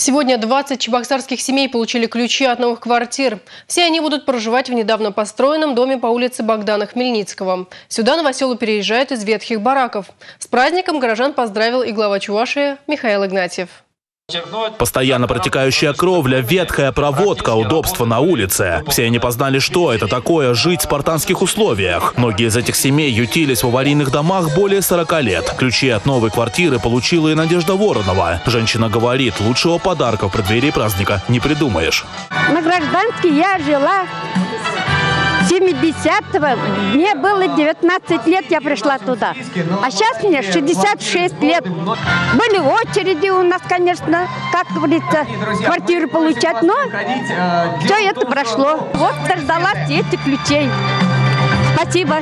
Сегодня 20 чебоксарских семей получили ключи от новых квартир. Все они будут проживать в недавно построенном доме по улице Богдана Хмельницкого. Сюда новоселы переезжают из ветхих бараков. С праздником горожан поздравил и глава Чувашии Михаил Игнатьев. Постоянно протекающая кровля, ветхая проводка, удобство на улице. Все они познали, что это такое жить в спартанских условиях. Многие из этих семей ютились в аварийных домах более 40 лет. Ключи от новой квартиры получила и Надежда Воронова. Женщина говорит, лучшего подарка в преддверии праздника не придумаешь. На гражданке я жила 70-го, мне было 19 лет, я пришла туда. А сейчас мне 66 лет. Были очереди у нас, конечно, как говорится, квартиры получать, но все это прошло. Вот дождалась этих ключей. Спасибо.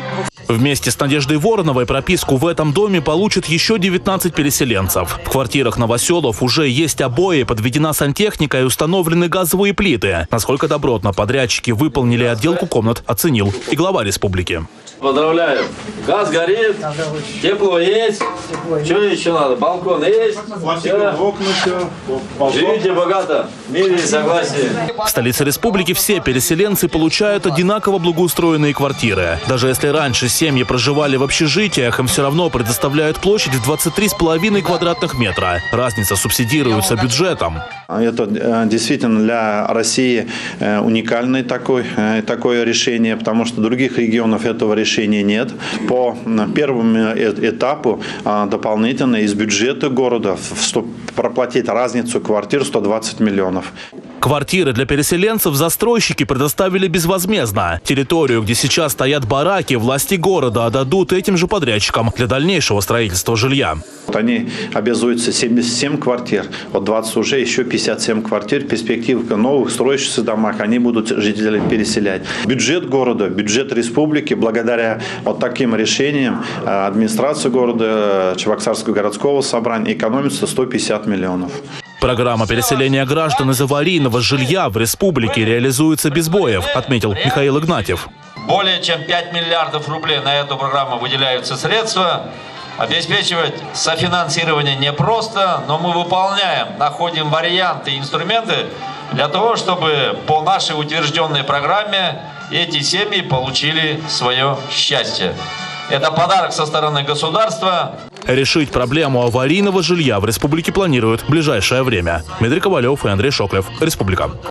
Вместе с Надеждой Вороновой прописку в этом доме получат еще 19 переселенцев. В квартирах новоселов уже есть обои, подведена сантехника и установлены газовые плиты. Насколько добротно подрядчики выполнили отделку комнат, оценил и глава республики. Поздравляю. Газ горит, тепло есть. Что еще надо? Балкон есть. Все. Живите богато, в мире и согласии. В столице республики все переселенцы получают одинаково благоустроенные квартиры. Даже если раньше семьи проживали в общежитиях, им все равно предоставляют площадь в 23,5 квадратных метра. Разница субсидируется бюджетом. Это э, действительно для России э, уникальное такое, э, такое решение, потому что других регионов этого решения нет. По первому этапу дополнительно из бюджета города проплатить разницу квартир 120 миллионов. Квартиры для переселенцев застройщики предоставили безвозмездно. Территорию, где сейчас стоят бараки, власти города отдадут этим же подрядчикам для дальнейшего строительства жилья. Они обязуются 77 квартир, вот 20 уже, еще 57 квартир. Перспективы новых строящихся домах, они будут жителей переселять. Бюджет города, бюджет республики, благодаря вот таким решениям э, администрации города, э, Чебоксарского городского собрания экономится 150 миллионов. Программа переселения граждан из аварийного жилья в республике реализуется без боев, отметил Михаил Игнатьев. Более чем 5 миллиардов рублей на эту программу выделяются средства. Обеспечивать софинансирование непросто, но мы выполняем, находим варианты, инструменты для того, чтобы по нашей утвержденной программе эти семьи получили свое счастье. Это подарок со стороны государства. Решить проблему аварийного жилья в республике планируют в ближайшее время. Дмитрий Ковалев и Андрей Шоклев. Республика.